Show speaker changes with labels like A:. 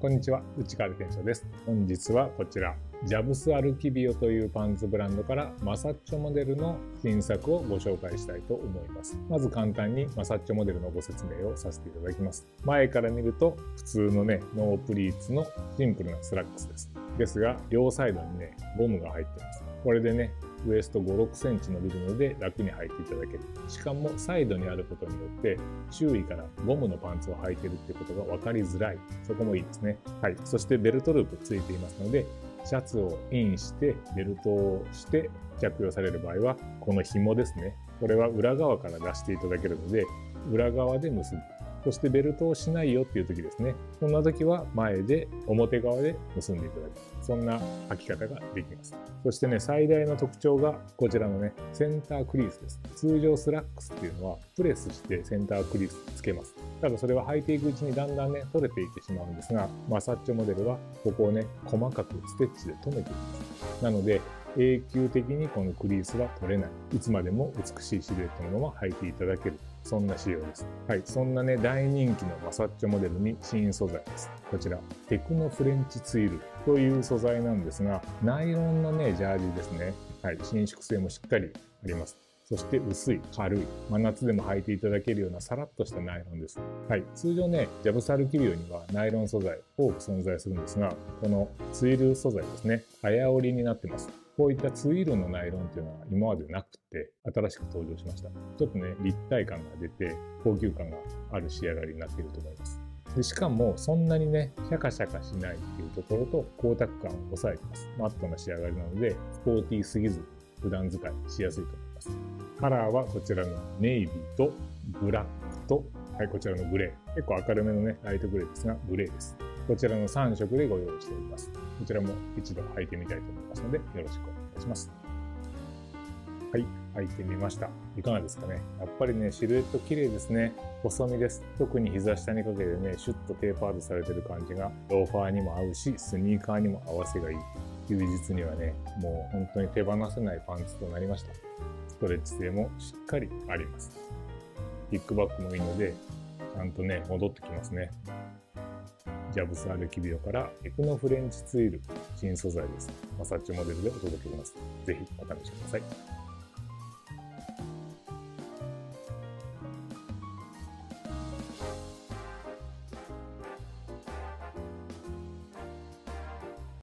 A: こんにちは、内川店長です。本日はこちら、ジャブスアルキビオというパンツブランドからマサッチョモデルの新作をご紹介したいと思います。まず簡単にマサッチョモデルのご説明をさせていただきます。前から見ると普通のね、ノープリーツのシンプルなスラックスです。ですが、両サイドにね、ゴムが入ってます。これでね、ウエスト5、6センチ伸びるので楽に履いていただける。しかもサイドにあることによって周囲からゴムのパンツを履いてるってことが分かりづらい。そこもいいですね。はい。そしてベルトループついていますので、シャツをインしてベルトをして着用される場合は、この紐ですね。これは裏側から出していただけるので、裏側で結ぶ。そしてベルトをしないよっていう時ですね。そんな時は前で表側で結んでいただく。そんな履き方ができます。そしてね、最大の特徴がこちらのね、センタークリースです。通常スラックスっていうのはプレスしてセンタークリースつけます。ただそれは履いていくうちにだんだんね、取れていってしまうんですが、マサッチョモデルはここをね、細かくステッチで留めています。なので、永久的にこのクリースは取れない。いつまでも美しいシルエットのまま履いていただける。そんな仕様です。はい。そんなね、大人気のマサッチョモデルに新素材です。こちら、テクノフレンチツイルという素材なんですが、ナイロンのね、ジャージですね。はい。伸縮性もしっかりあります。そして薄い、軽い、真夏でも履いていただけるようなさらっとしたナイロンです。はい。通常ね、ジャブサルキリオにはナイロン素材多く存在するんですが、このツイル素材ですね、早織りになってます。こういったツイールのナイロンっていうのは今までなくて新しく登場しました。ちょっとね、立体感が出て高級感がある仕上がりになっていると思います。でしかもそんなにね、シャカシャカしないっていうところと光沢感を抑えてます。マットな仕上がりなので、スポーティーすぎず普段使いしやすいと思います。カラーはこちらのネイビーとブラックと、はい、こちらのグレー。結構明るめのね、ライトグレーですが、グレーです。こちらの3色でご用意しております。こちらも一度履いてみたいと思いますので、よろしくお願いします。はい、履いてみました。いかがですかね？やっぱりね、シルエット綺麗ですね。細身です。特に膝下にかけてね、シュッとテーパードされてる感じが、ローファーにも合うし、スニーカーにも合わせがいい。休日にはね、もう本当に手放せないパンツとなりました。ストレッチ性もしっかりあります。キックバックもいいので、ちゃんとね、戻ってきますね。ジャブスアルキビオからエクノフレンチツイル新素材です。マサッチモデルでお届けします。ぜひお試しください。